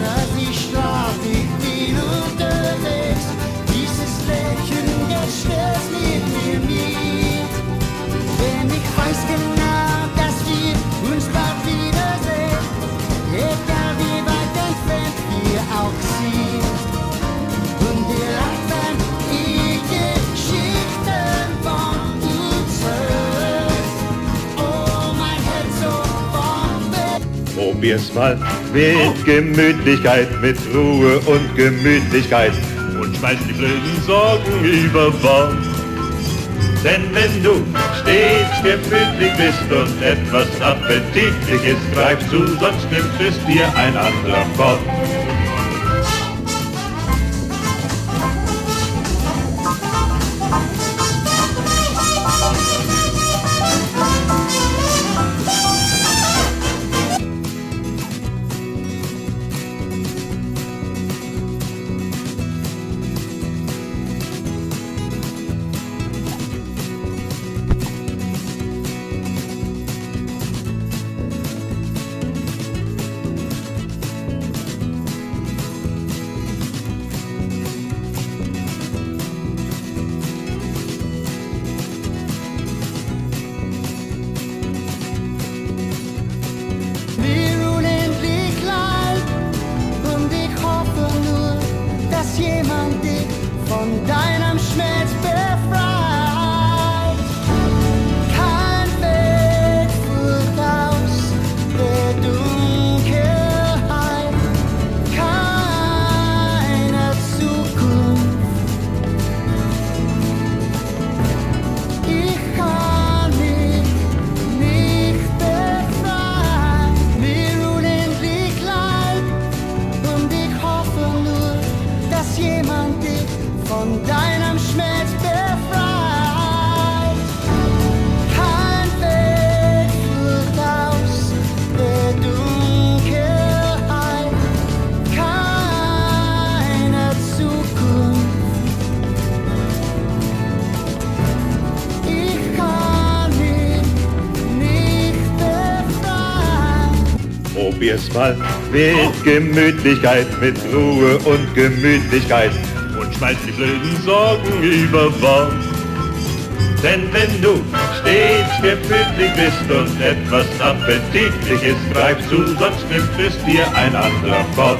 long as he Probier's mal mit Gemütlichkeit, mit Ruhe und Gemütlichkeit und schmeiß die blöden Sorgen über Bord. Denn wenn du stets gemütlich bist und etwas Appetitliches greifst du, sonst nimmt es dir ein anderer fort. Probier's mal mit Gemütlichkeit, mit Ruhe und Gemütlichkeit und schmeiß die blöden Sorgen über Bord. Denn wenn du stets gemütlich bist und etwas Appetitliches greifst du, sonst nimmt es dir ein anderer fort.